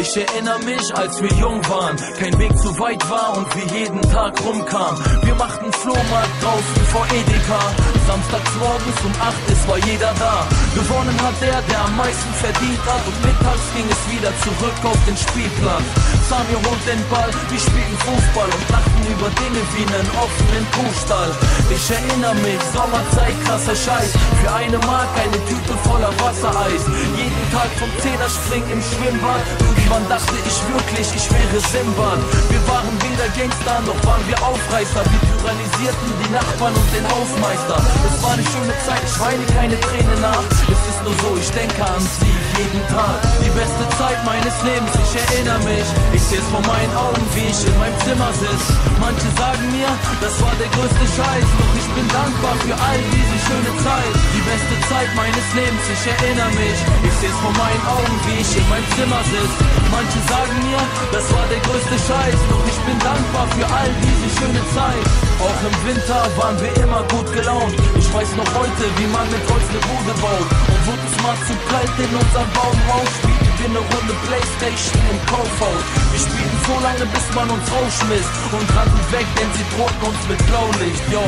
Ich erinnere mich, als wir jung waren, kein Weg zu weit war und wir jeden Tag rumkamen. Wir machten Flohmarkt draußen vor Edeka. Samstags morgens um 8 es war jeder da. Gewonnen hat der, der am meisten verdient hat. Und mittags ging es wieder zurück auf den Spielplatz. Samir holt den Ball, wir spielten Fußball und lachten über Dinge wie einen offenen Kuhstall. Ich erinnere mich, Sommerzeit, krasser Scheiß. Für eine Mark eine Tüte voller Wassereis. Jeden Tag vom Zehnerspringen im Schwimmbad. Irgendwann dachte ich wirklich, ich wäre Simbad. Wir waren weder Gangster, noch waren wir Aufreißer. Wir tyrannisierten die Nachbarn und den Hausmeister. Es war eine schöne Zeit, ich weine keine Träne nach. Es ist nur so, ich denke an sie jeden Tag. Die beste Zeit meines Lebens, ich erinnere mich. Ich seh's vor meinen Augen, wie ich in meinem Zimmer sitz. Manche sagen mir, das war der größte Scheiß. Doch ich bin dankbar für all diese schöne Zeit. Die beste Zeit meines Lebens, ich erinnere mich. Ich seh's vor meinen Augen, wie ich in meinem Zimmer sitz. Manche sagen mir, das war der größte Scheiß. Doch ich bin dankbar für all diese schöne Zeit. Auch im Winter waren wir immer gut gelaunt. Ich weiß noch heute, wie man mit Holz eine Bude baut. Und wurde es mal zu kalt in unserem Baumhaus, spielten wir eine Runde Playstation im Kaufhaus. Wir spielten so lange, bis man uns rausschmiss und rannten weg, denn sie drohten uns mit Blaulicht. Jo,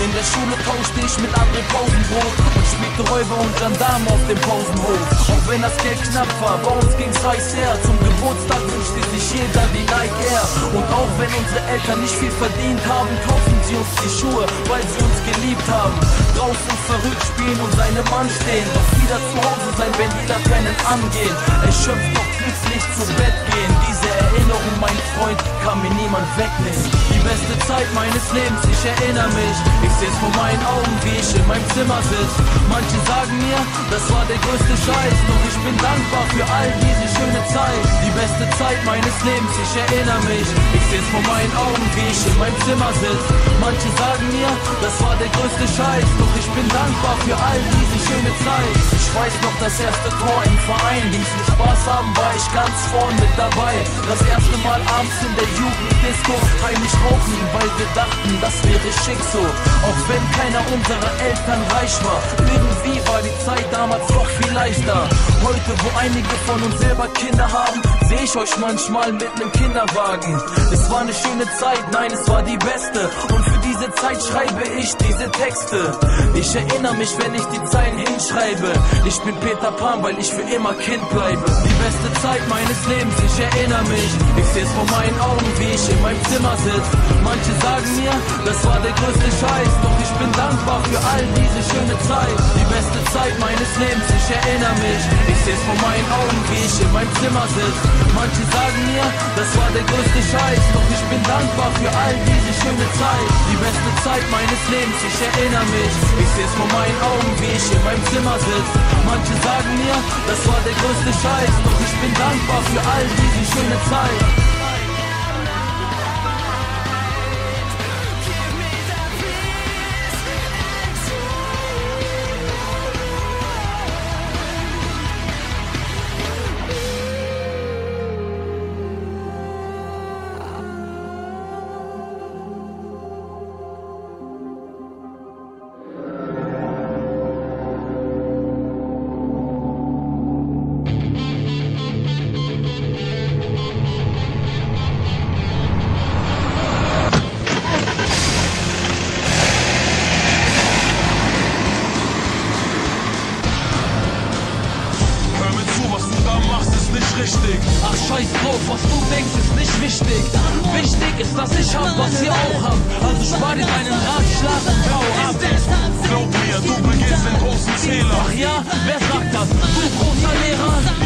in der Schule tauschte ich mit André Pausenbrot und spielte Räuber und Gendarme auf dem Pausenhof. Auch wenn das Geld knapp war, bei uns ging's heiß her. Zum Geburtstag wünschte sich jeder die Nike Air. Und auch wenn unsere Eltern nicht viel verdient haben, kaufen sie uns die Schuhe, weil sie uns geliebt haben. Draußen verrückt spielen und seine Mann stehen. Doch wieder zu Hause sein, wenn die Laternen angehen. Erschöpft doch glücklich zu Bett gehen. Diese Erinnerung, mein Freund, kann mir niemand wegnehmen. Beste Zeit meines Lebens, ich erinnere mich. Ich seh's vor meinen Augen, wie ich in meinem Zimmer sitz. Manche sagen mir, das war der größte Scheiß. Doch ich bin dankbar für all diese schöne Zeit. Die beste Zeit meines Lebens, ich erinnere mich. Ich seh's vor meinen Augen, wie ich in meinem Zimmer sitz. Manche sagen mir, das war der größte Scheiß. Doch ich bin dankbar für all diese schöne Zeit. Ich weiß noch das erste Tor im Verein. Ging's mit Spaß haben, war ich ganz vorn mit dabei. Das erste Mal abends in der Jugenddisco heimlich rauchen, weil wir dachten, das wäre schick so. Auch wenn keiner unserer Eltern reich war. Irgendwie war die Zeit damals doch viel leichter. Heute, wo einige von uns selber Kinder haben, sehe ich euch manchmal mit nem Kinderwagen. Es war eine schöne Zeit, nein, es war die beste. Und für diese Zeit schreibe ich diese Texte. Ich erinnere mich, wenn ich die Zeilen hinschreibe. Ich bin Peter Pan, weil ich für immer Kind bleibe. Die beste Zeit meines Lebens, ich erinnere mich. Ich seh's vor meinen Augen, wie ich in meinem Zimmer sitz. Manche sagen mir, das war der größte Scheiß. Doch ich bin dankbar für all diese schöne Zeit. Die beste Zeit meines Lebens, ich erinnere mich. Ich seh's vor meinen Augen, wie ich in meinem Zimmer sitz. Manche sagen mir, das war der größte Scheiß. Doch ich bin dankbar für all diese schöne Zeit. Die beste Zeit meines Lebens, ich erinnere mich. Ich seh's vor meinen Augen, wie ich in meinem Zimmer sitz. Manche sagen mir, das war der größte Scheiß. Doch ich bin dankbar für all diese schöne Zeit. Wichtig. Wichtig ist, dass ich hab, was ihr auch habt. Also spar dir deinen Ratschlag und hau ab. Glaub mir, du beginnst den großen Fehler. Ach ja, wer sagt das? Du großer Lehrer?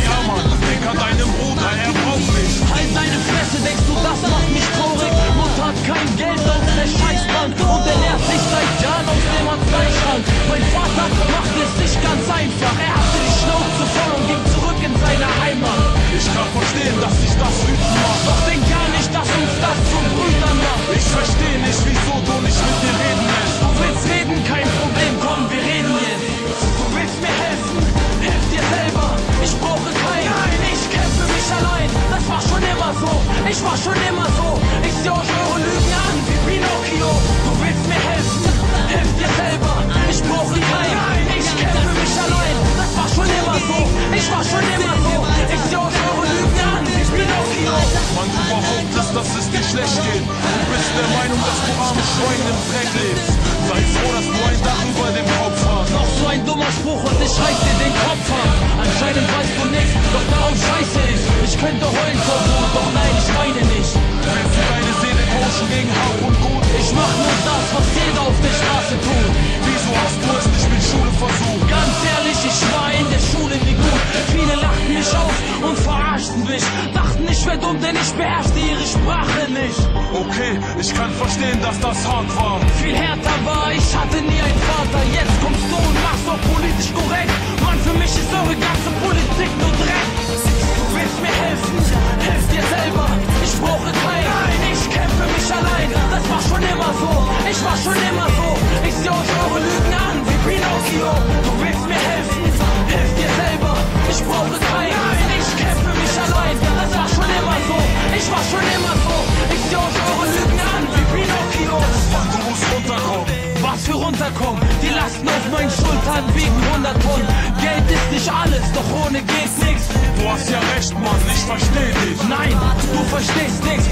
Ich versteh nicht, wieso du nicht mit dir reden willst. Du willst reden, kein Problem, komm, wir reden jetzt. Du willst mir helfen, hilf dir selber. Ich brauche keinen, nein, ich kämpfe mich allein. Das war schon immer so, ich war schon immer könnte heulen vor Wut, doch nein, ich weine nicht. Willst du deine Seele tauschen gegen Hab und Gut? Ich mach nur das, was jeder auf der Straße tut. Wieso hast du es nicht mit Schule versucht? Ganz ehrlich, ich war in der Schule nie gut. Viele lachten mich aus und verarschten mich. Dachten, ich wär dumm, denn ich beherrschte ihre Sprache nicht. Okay, ich kann verstehen, dass das hart war. Viel härter war, ich hatte nie einen Vater. Jetzt kommst du und machst doch politisch korrekt. Mann, für mich ist eure ganze Politik nur Dreck. Willst mir helfen, hilf dir selber. Ich brauche keinen. Nein, ich kämpfe mich allein. Das war schon immer so. Ich war schon immer so. Ich seh euch eure Lügen an wie Pinocchio. push this, this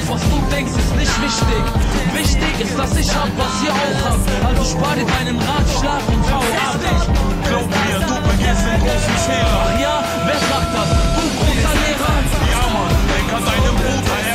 drauf, was du denkst, ist nicht wichtig. Wichtig ist, dass ich hab, was ihr auch habt. Also spar dir deinen Ratschlag und hau ab. Glaub mir, du begehst den großen Fehler. Ach ja, wer sagt das? Du großer Lehrer. Ja, Mann, denk an deinen Bruder,